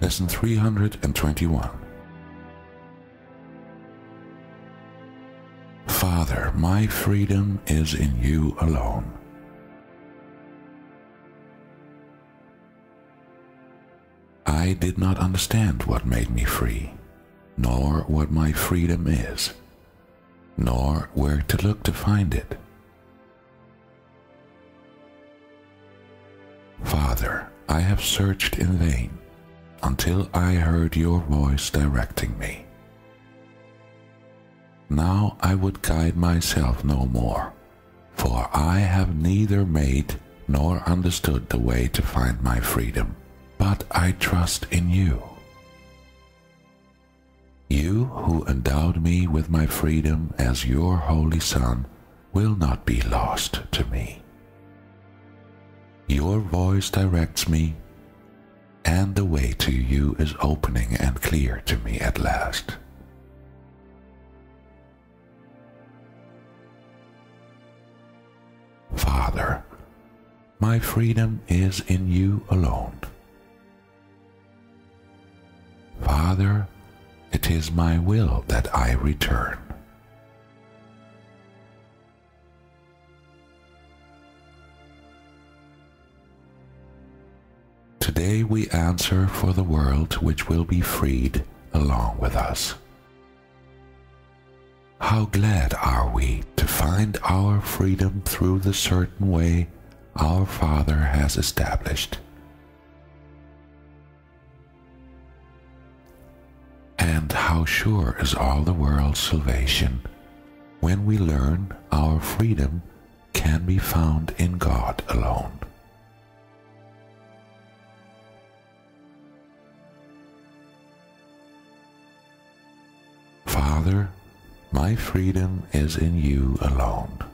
Lesson 321. Father, my freedom is in you alone. I did not understand what made me free, nor what my freedom is, nor where to look to find it. Father, I have searched in vain until I heard your voice directing me. Now I would guide myself no more, for I have neither made nor understood the way to find my freedom, but I trust in you. You who endowed me with my freedom as your holy Son will not be lost to me. Your voice directs me, and the way to you is opening and clear to me at last. Father, my freedom is in you alone. Father, it is my will that I return. Today we answer for the world which will be freed along with us. How glad are we to find our freedom through the certain way our Father has established. And how sure is all the world's salvation when we learn our freedom can be found in God alone. Father, my freedom is in you alone.